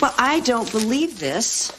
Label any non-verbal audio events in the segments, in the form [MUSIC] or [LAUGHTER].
Well, I don't believe this.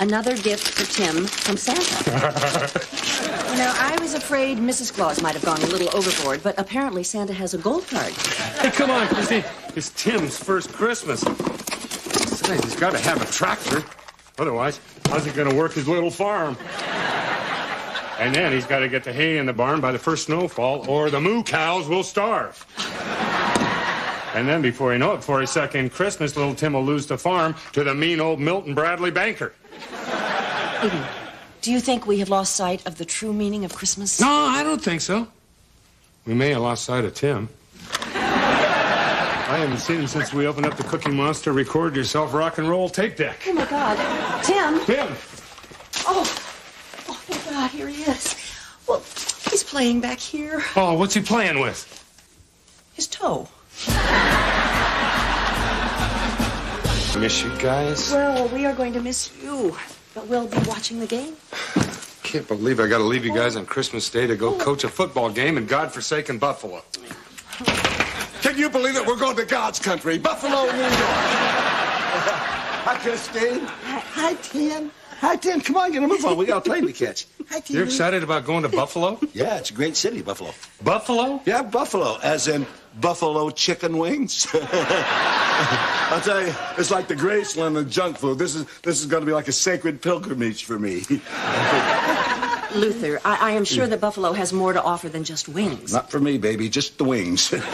Another gift for Tim from Santa. [LAUGHS] you know, I was afraid Mrs. Claus might have gone a little overboard, but apparently Santa has a gold card. Hey, come on, Christy. It's Tim's first Christmas. Besides, he's got to have a tractor. Otherwise, how's he going to work his little farm? And then he's got to get the hay in the barn by the first snowfall, or the moo cows will starve. And then before you know it, for a second Christmas, little Tim will lose the farm to the mean old Milton Bradley banker. Do you think we have lost sight of the true meaning of Christmas? No, I don't think so. We may have lost sight of Tim. I haven't seen him since we opened up the Cookie Monster Record Yourself Rock and Roll tape deck. Oh, my God. Tim! Tim! Oh, oh, thank God, here he is. Well, he's playing back here. Oh, what's he playing with? His toe. Miss you guys. Well, we are going to miss you, but we'll be watching the game. Can't believe I got to leave you guys on Christmas Day to go coach a football game in godforsaken Buffalo. Can you believe it? We're going to God's country, Buffalo, New York. [LAUGHS] Hi, Christine. Hi, Tim. Hi, Tim. Come on, get a move on. We got a plane to catch. Hi, Tim. You're excited about going to Buffalo? Yeah, it's a great city, Buffalo. Buffalo? Yeah, Buffalo, as in buffalo chicken wings. [LAUGHS] I'll tell you, it's like the Graceland of junk food. This is this is going to be like a sacred pilgrimage for me. [LAUGHS] Luther, I, I am sure that Buffalo has more to offer than just wings. Not for me, baby, just the wings. [LAUGHS] [LAUGHS]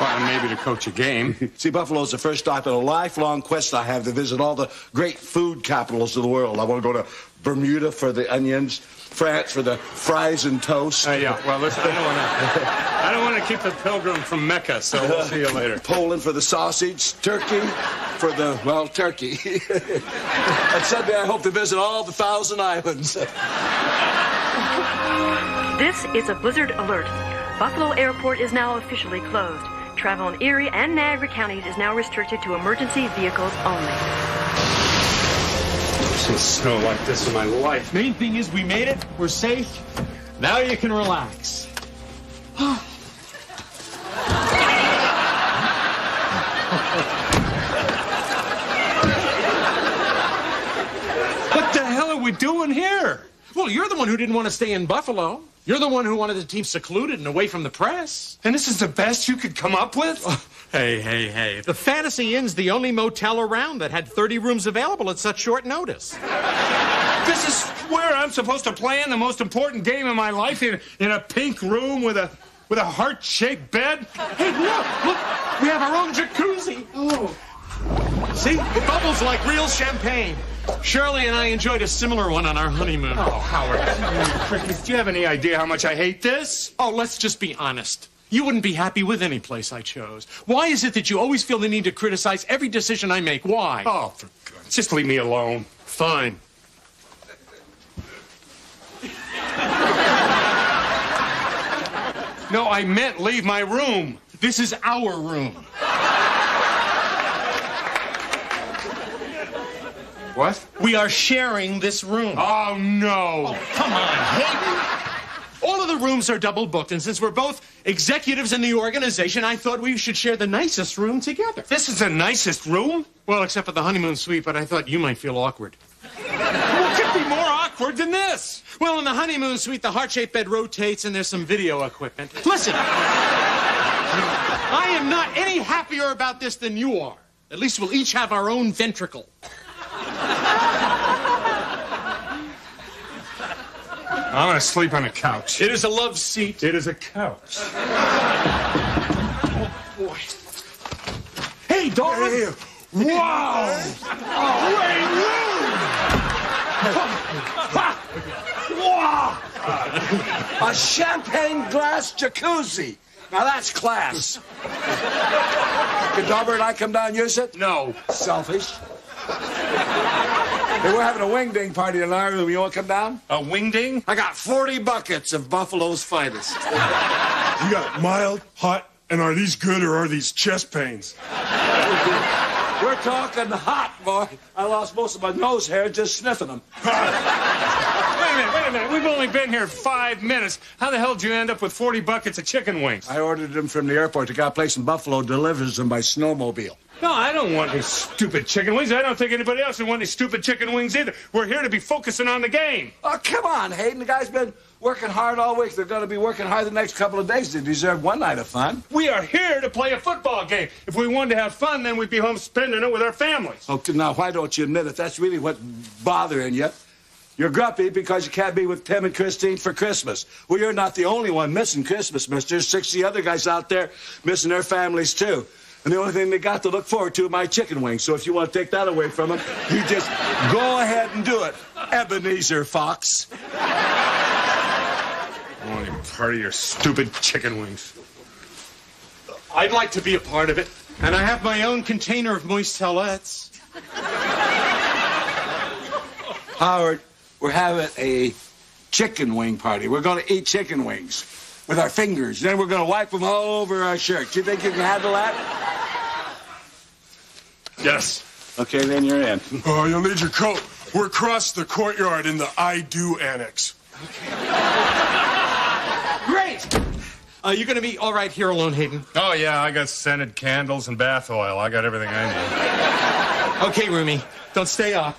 Well, maybe to coach a game. See, Buffalo's the first stop in a lifelong quest I have to visit all the great food capitals of the world. I want to go to Bermuda for the onions, France for the fries and toast. Uh, yeah, well, listen, I don't want to. I don't want to keep the pilgrim from Mecca, so we'll see you later. [LAUGHS] Poland for the sausage, Turkey for the, well, turkey. [LAUGHS] and Sunday I hope to visit all the thousand islands. This is a blizzard alert. Buffalo Airport is now officially closed. Travel in Erie and Niagara counties is now restricted to emergency vehicles only. I've seen snow like this in my life. Main thing is we made it. We're safe. Now you can relax. [SIGHS] [SIGHS] [SIGHS] what the hell are we doing here? Well, you're the one who didn't want to stay in Buffalo. You're the one who wanted the team secluded and away from the press. And this is the best you could come up with? Oh, hey, hey, hey. The Fantasy Inn's the only motel around that had 30 rooms available at such short notice. This is where I'm supposed to play in the most important game of my life in, in a pink room with a with a heart-shaped bed. Hey, look, look. We have our own jacuzzi. Oh. See? It bubbles like real champagne. Shirley and I enjoyed a similar one on our honeymoon. Oh, Howard, Crickets, do you have any idea how much I hate this? Oh, let's just be honest. You wouldn't be happy with any place I chose. Why is it that you always feel the need to criticize every decision I make? Why? Oh, for God's just leave me alone. Fine. [LAUGHS] No, I meant leave my room. This is our room. What? We are sharing this room. Oh, no. Oh, come on, Hayden. All of the rooms are double booked, and since we're both executives in the organization, I thought we should share the nicest room together. This is the nicest room? Well, except for the honeymoon suite, but I thought you might feel awkward. What could be more awkward than this? Well, in the honeymoon suite, the heart-shaped bed rotates and there's some video equipment. Listen, I am not any happier about this than you are. At least we'll each have our own ventricle. I'm to sleep on a couch. It is a love seat. It is a couch. oh, [LAUGHS] Boy. Hey, Doran. Wow! Great room! wow! A champagne glass jacuzzi. Now that's class. Can Dauber and I come down and use it? No. Selfish. Hey, we're having a wing ding party in our room. You want to come down? A wingding? I got 40 buckets of Buffalo's finest. You got mild, hot, and are these good or are these chest pains? We're talking hot, boy. I lost most of my nose hair just sniffing them. [LAUGHS] Hey, a minute, wait a minute. We've only been here five minutes. How the hell did you end up with 40 buckets of chicken wings? I ordered them from the airport. The guy place in Buffalo delivers them by snowmobile. No, I don't want any stupid chicken wings. I don't think anybody else would want any stupid chicken wings either. We're here to be focusing on the game. Oh, come on, Hayden. The guy's been working hard all week. They're going to be working hard the next couple of days. They deserve one night of fun. We are here to play a football game. If we wanted to have fun, then we'd be home spending it with our families. Okay, now, why don't you admit it? That's really what's bothering you. You're grumpy because you can't be with Tim and Christine for Christmas. Well, you're not the only one missing Christmas, mister. There's 60 other guys out there missing their families, too. And the only thing they got to look forward to are my chicken wings. So if you want to take that away from them, you just go ahead and do it, Ebenezer Fox. I don't want any part of your stupid chicken wings. I'd like to be a part of it. And I have my own container of moist moistelettes. Howard, we're having a chicken wing party. We're going to eat chicken wings with our fingers. Then we're going to wipe them all over our shirts. You think you can handle that? Yes. Okay, then you're in. [LAUGHS] Oh, you'll need your coat. We're across the courtyard in the I Do Annex. Okay. [LAUGHS] Great! Uh, you gonna be all right here alone, Hayden? Oh, yeah, I got scented candles and bath oil. I got everything I need. [LAUGHS] Okay, Roomy. Don't stay up.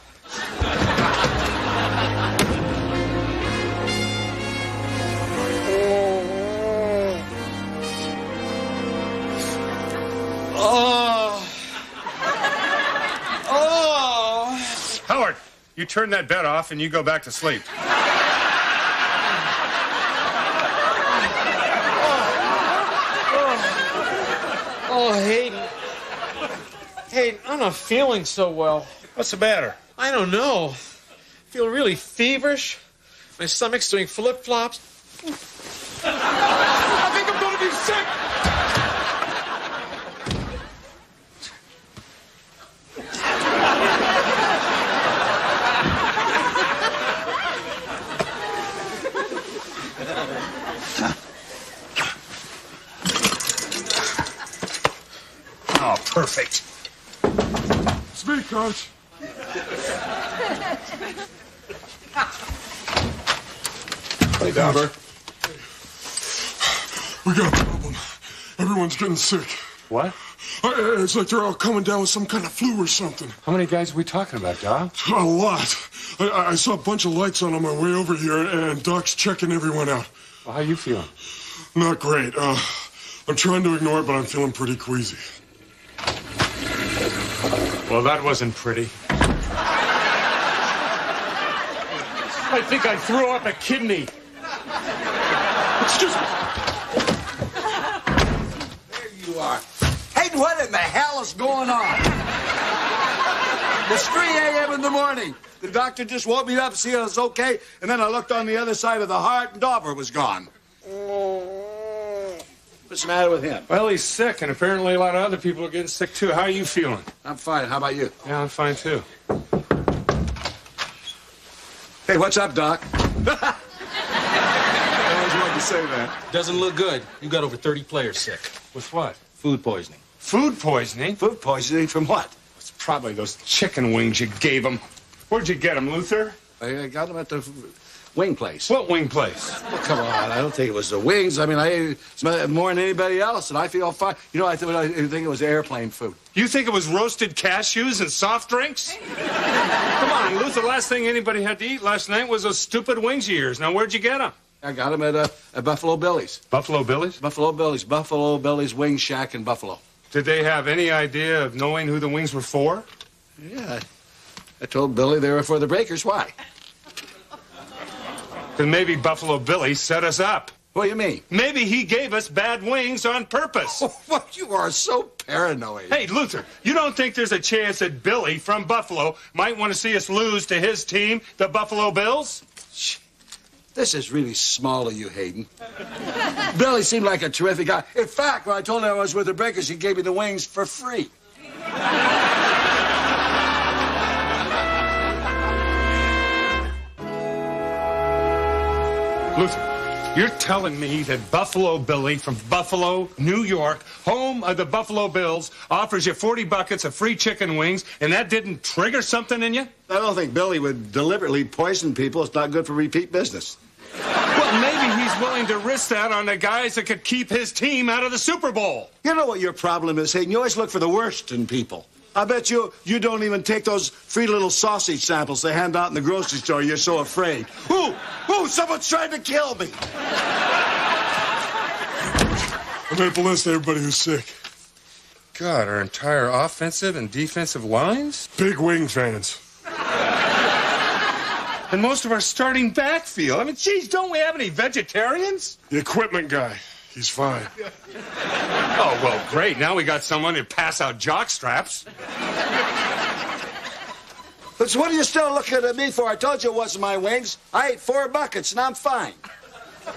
You turn that bed off and you go back to sleep. Oh, oh Hayden. Hayden, I'm not feeling so well. What's the matter? I don't know. I feel really feverish. My stomach's doing flip flops. I think I'm going to be sick. Oh, perfect. It's me, Coach. Hey, Dauber. We got a problem. Everyone's getting sick. What? Uh, It's like they're all coming down with some kind of flu or something. How many guys are we talking about, Doc? A lot. I- I, I saw a bunch of lights on on my way over here, and Doc's checking everyone out. Well, how you feeling? Not great. Uh, I'm trying to ignore it, but I'm feeling pretty queasy. Well, that wasn't pretty. I think I threw up a kidney. Excuse me. There you are. Hey, what in the hell is going on? It's 3 a.m. in the morning. The doctor just woke me up to see I was okay, and then I looked on the other side of the heart, and Dauber was gone. What's the matter with him? Well, he's sick, and apparently a lot of other people are getting sick too. How are you feeling? I'm fine. How about you? Yeah, I'm fine too. Hey, what's up, Doc? [LAUGHS] I always wanted to say that. Doesn't look good. You got over 30 players sick. With what? Food poisoning. Food poisoning? Food poisoning from what? It's probably those chicken wings you gave him. Where'd you get them, Luther? I got them at the wing place. What wing place? Well, come on. I don't think it was the wings. I mean, I ate more than anybody else, and I feel fine. You know, I, th- I think it was airplane food. You think it was roasted cashews and soft drinks? Come on, Luther. The last thing anybody had to eat last night was those stupid wings of yours. Now, where'd you get them? I got them at, uh, at Buffalo Billy's. Buffalo Billy's? Buffalo Billy's. Buffalo Billy's Wing Shack in Buffalo. Did they have any idea of knowing who the wings were for? Yeah. I told Billy they were for the Breakers. Why? Then maybe Buffalo Billy set us up. What do you mean? Maybe he gave us bad wings on purpose. Oh, What? You are so paranoid. Hey, Luther, you don't think there's a chance that Billy from Buffalo might want to see us lose to his team, the Buffalo Bills? Shh! This is really small of you, Hayden. [LAUGHS] Billy seemed like a terrific guy. In fact, when I told him I was with the Breakers, he gave me the wings for free. [LAUGHS] Luther, You're telling me that Buffalo Billy from Buffalo, New York, home of the Buffalo Bills, offers you 40 buckets of free chicken wings, and that didn't trigger something in you? I don't think Billy would deliberately poison people. It's not good for repeat business. Well, maybe he's willing to risk that on the guys that could keep his team out of the Super Bowl. You know what your problem is, Hayden? You always look for the worst in people. I bet you you don't even take those free little sausage samples they hand out in the grocery store. You're so afraid. Ooh, ooh, someone's trying to kill me. I made up a list of everybody who's sick. God, our entire offensive and defensive lines? Big wing fans. And most of our starting backfield. I mean, geez, don't we have any vegetarians? The equipment guy. He's fine. [LAUGHS] Oh, well, great. Now we got someone to pass out jock straps. But what are you still looking at me for? I told you it wasn't my wings. I ate four buckets and I'm fine.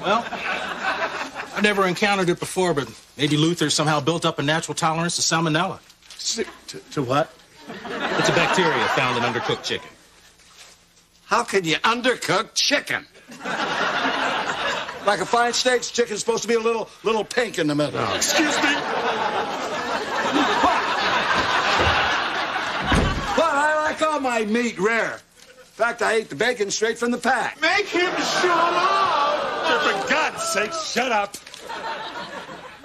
Well, I've never encountered it before, but maybe Luther somehow built up a natural tolerance to salmonella. To, to what? It's a bacteria found in undercooked chicken. How can you undercook chicken? Like a fine steak's chicken's supposed to be a little little pink in the middle. Oh, excuse me. But I like all my meat rare. In fact, I ate the bacon straight from the pack. Make him shut up! For God's sake, shut up.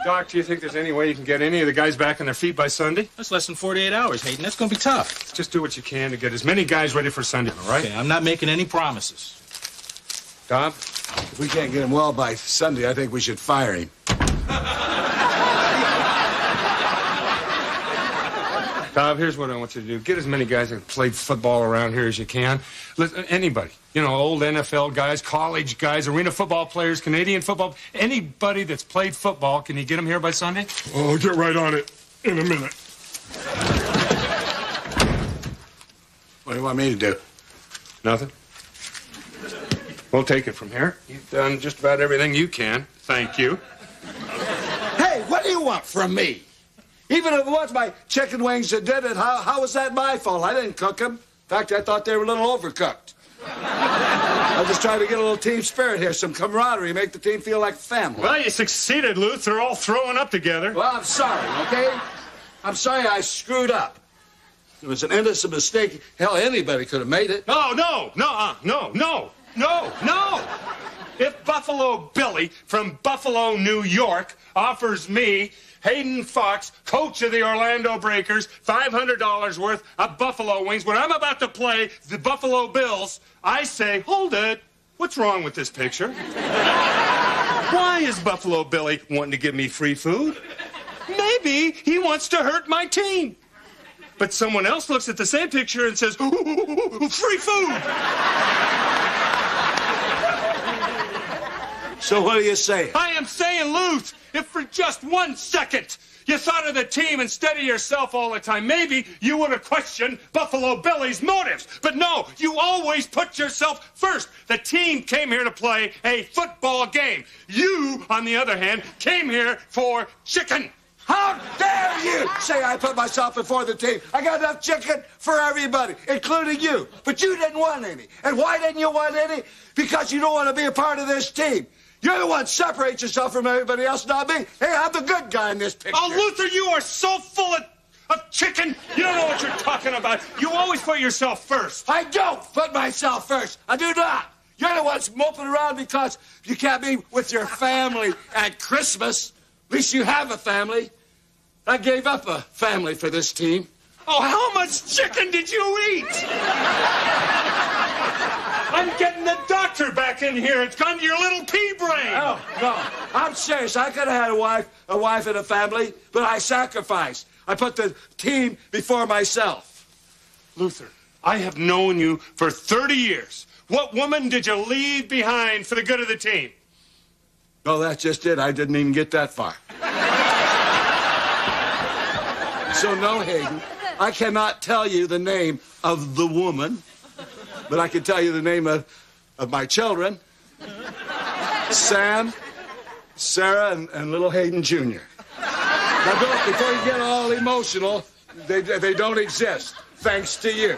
Doc, do you think there's any way you can get any of the guys back on their feet by Sunday? That's less than 48 hours, Hayden. That's going to be tough. Just do what you can to get as many guys ready for Sunday, all right? Okay, I'm not making any promises. Doc? If we can't get him well by Sunday, I think we should fire him. [LAUGHS] Bob, here's what I want you to do. Get as many guys that have played football around here as you can. Listen, anybody. You know, old NFL guys, college guys, arena football players, Canadian football. Anybody that's played football, can you get them here by Sunday? Oh, I'll get right on it in a minute. What do you want me to do? Nothing? We'll take it from here. You've done just about everything you can. Thank you. Hey, what do you want from me? Even if it was my chicken wings that did it, how, how was that my fault? I didn't cook them. In fact, I thought they were a little overcooked. I'm just trying to get a little team spirit here, some camaraderie, make the team feel like family. Well, you succeeded, Luth. They're all throwing up together. Well, I'm sorry, okay? I'm sorry I screwed up. It was an innocent mistake. Hell, anybody could have made it. No, no, no, uh, no, no, no, no. If Buffalo Billy from Buffalo, New York, offers me, Hayden Fox, coach of the Orlando Breakers, $500 worth of Buffalo wings when I'm about to play the Buffalo Bills, I say, hold it. What's wrong with this picture? Why is Buffalo Billy wanting to give me free food? Maybe he wants to hurt my team. But someone else looks at the same picture and says, "Ooh, free food. So what do you say? I am saying, Luth, if for just one second you thought of the team instead of yourself all the time, maybe you would have questioned Buffalo Billy's motives. But no, you always put yourself first. The team came here to play a football game. You, on the other hand, came here for chicken. How dare you say I put myself before the team? I got enough chicken for everybody, including you. But you didn't want any. And why didn't you want any? Because you don't want to be a part of this team. You're the one separate yourself from everybody else, not me. Hey, I'm the good guy in this picture. Oh, Luther, you are so full of, of chicken. You don't know what you're talking about. You always put yourself first. I don't put myself first. I do not. You're the ones moping around because you can't be with your family at Christmas. At least you have a family. I gave up a family for this team. Oh, how much chicken did you eat? I'm getting the doctor back in here. It's gone to your little pea brain. Oh, no. I'm serious. I could have had a wife, a wife and a family, but I sacrificed. I put the team before myself. Luther, I have known you for 30 years. What woman did you leave behind for the good of the team? No, that's just it. I didn't even get that far. so, no, Hayden, I cannot tell you the name of the woman, but I can tell you the name of, of my children Sam, Sarah, and, and little Hayden Jr. Now, don't, before you get all emotional, they, they don't exist, thanks to you.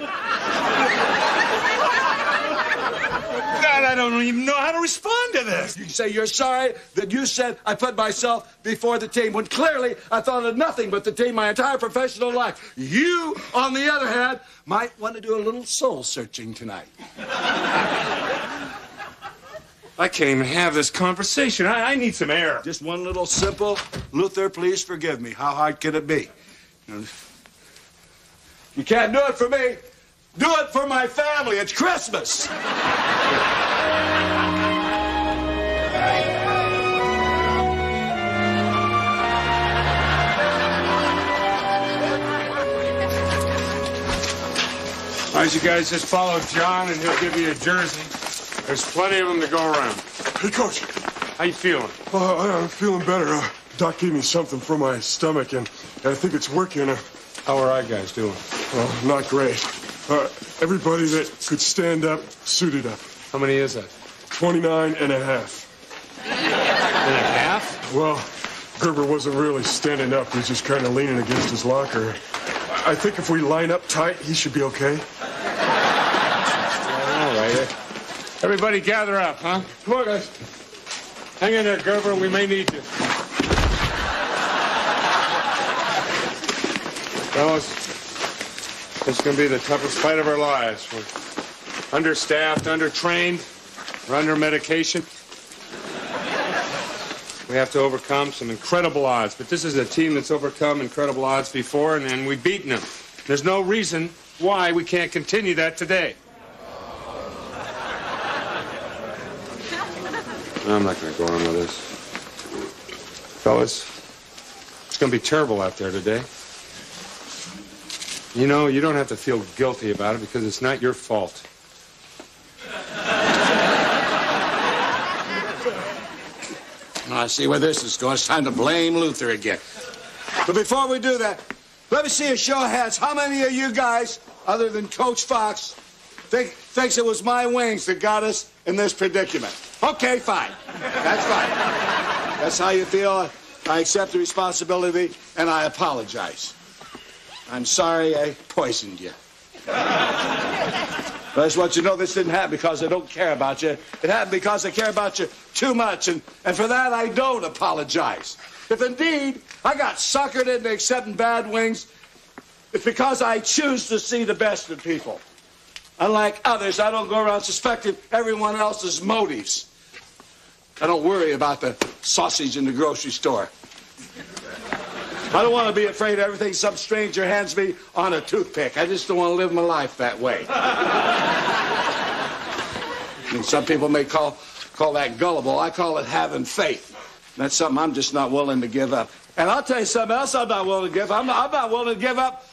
God, I don't even know how to respond to this. You say you're sorry that you said I put myself before the team when clearly I thought of nothing but the team my entire professional life. You, on the other hand, might want to do a little soul searching tonight. I can't even have this conversation. I, I need some air. Just one little simple, Luther, please forgive me. How hard can it be? You can't do it for me. Do it for my family. It's Christmas. Why don't you guys just follow John and he'll give you a jersey. There's plenty of them to go around. Hey, Coach. How you feeling? Uh, I- I'm feeling better. Uh, Doc gave me something for my stomach, and, and I think it's working. Uh, How are our guys doing? well, not great. Uh, everybody that could stand up suited up. How many is that? 29 and a half. And a half? Well, Gerber wasn't really standing up. He was just kind of leaning against his locker. I think if we line up tight, he should be okay. All right. Everybody gather up, huh? Come on, guys. Hang in there, Gerber. We may need you. Fellas, this is going to be the toughest fight of our lives. We're understaffed, undertrained, we're under medication. We have to overcome some incredible odds, but this is a team that's overcome incredible odds before, and, and we've beaten them. There's no reason why we can't continue that today. I'm not going to go on with this. Fellas, it's going to be terrible out there today. You know, you don't have to feel guilty about it because it's not your fault. I see where this is going. It's time to blame Luther again. But before we do that, let me see a show of hands. How many of you guys, other than Coach Fox, think, thinks it was my wings that got us in this predicament? Okay, fine. That's fine. That's how you feel. I accept the responsibility and I apologize. I'm sorry I poisoned you. But I just want you to know this didn't happen because I don't care about you. It happened because I care about you too much, and, and for that I don't apologize. If indeed I got suckered into accepting bad wings, it's because I choose to see the best in people. Unlike others, I don't go around suspecting everyone else's motives. I don't worry about the sausage in the grocery store. I don't want to be afraid of everything some stranger hands me on a toothpick. I just don't want to live my life that way. [LAUGHS] And some people may call, call that gullible. I call it having faith. That's something I'm just not willing to give up. And I'll tell you something else I'm not willing to give up. I'm not, I'm not willing to give up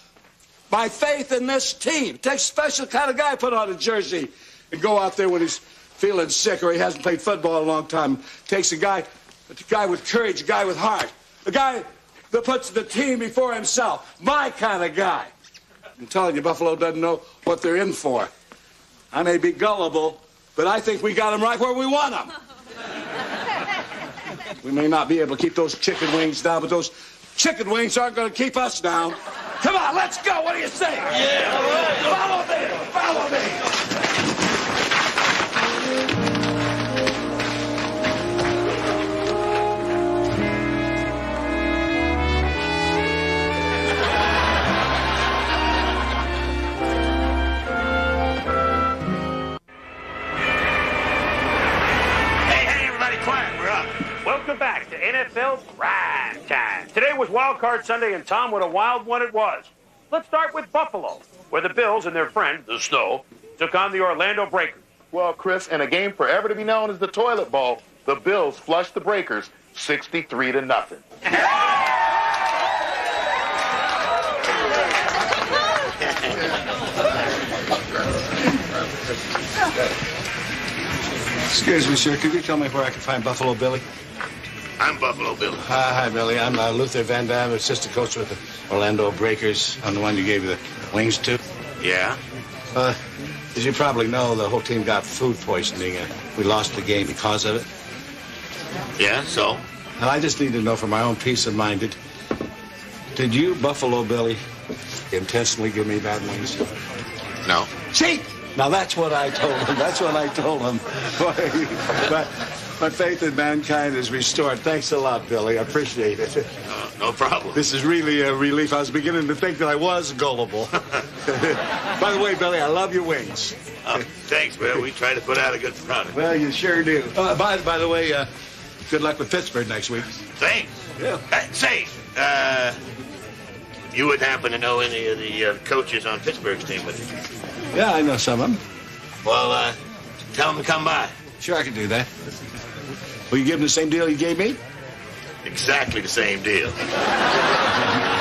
my faith in this team. It takes a special kind of guy to put on a jersey and go out there when he's feeling sick or he hasn't played football in a long time. Takes a guy, a guy with courage, a guy with heart, a guy that puts the team before himself. My kind of guy. I'm telling you, Buffalo doesn't know what they're in for. I may be gullible, but I think we got them right where we want them. [LAUGHS] We may not be able to keep those chicken wings down, but those chicken wings aren't going to keep us down. Come on, let's go. What do you say? Yeah. Follow me. Follow me. Was Wild Card Sunday, and Tom, what a wild one it was. Let's start with Buffalo, where the Bills and their friend, the Snow, took on the Orlando Breakers. Well, Chris, in a game forever to be known as the toilet bowl, the Bills flushed the Breakers 63 to nothing. Excuse me, sir. Could you tell me where I can find Buffalo Billy? I'm Buffalo Bill. Hi, hi, Billy. I'm uh, Luther Van Dam, assistant coach with the Orlando Breakers. I'm the one you gave the wings to. Yeah? Uh, as you probably know, the whole team got food poisoning. and we lost the game because of it. Yeah, so? And I just need to know for my own peace of mind, did, did you, Buffalo Billy, intentionally give me bad wings? No. See? Now that's what I told him. That's what I told him. [LAUGHS] but my faith in mankind is restored. Thanks a lot, Billy. I appreciate it. Uh, no problem. This is really a relief. I was beginning to think that I was gullible. [LAUGHS] By the way, Billy, I love your wings. Oh, thanks, Bill. We try to put out a good product. Well, you sure do. Uh, by, by the way, uh, good luck with Pittsburgh next week. Thanks. Yeah. Uh, say, uh, you wouldn't happen to know any of the uh, coaches on Pittsburgh's team, would you? Yeah, I know some of them. Well, uh, tell them to come by. Sure, I can do that. Will you give him the same deal you gave me? Exactly the same deal. [LAUGHS]